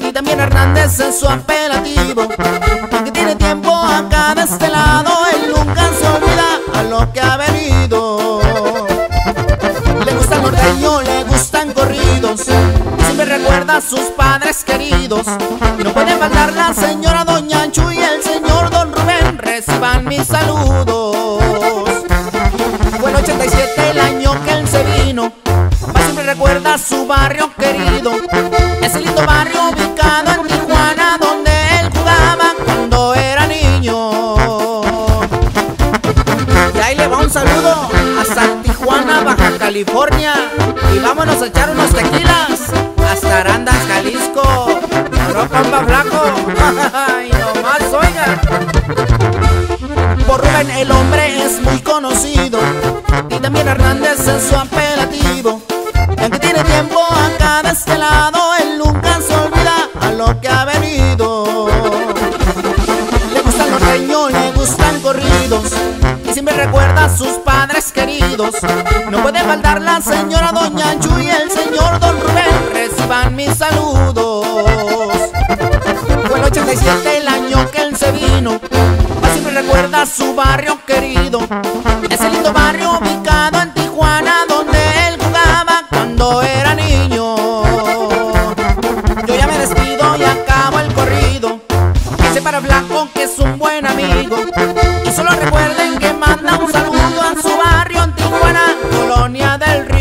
y también Hernández es su apelativo. Aunque tiene tiempo acá de este lado, él nunca se olvida a lo que ha venido. Le gusta el norteño, le gustan corridos. Siempre recuerda a sus padres queridos. No puede faltar la señora Doña Anchu y el señor Don Rubén. Reciban mis saludos Barrio ubicado en Tijuana Donde él jugaba cuando era niño y ahí le va un saludo hasta Tijuana, Baja California. Y vámonos a echar unos tequilas hasta Arandas, Jalisco. No, compa flaco. Ay, nomás, oiga. Por Rubén el hombre es muy conocido. Y también Hernández es su apelativo. Y aunque tiene tiempo acá de este lado, lo que ha venido. Le gusta el norteño, le gustan corridos Y siempre recuerda a sus padres queridos. No puede faltar la señora Doña Anchu y el señor Don Rubén Reciban mis saludos. Fue el 87 el año que él se vino Pa' siempre recuerda a su barrio querido. Ese lindo barrio Y solo recuerden que manda un saludo a su barrio en Tijuana, colonia del río.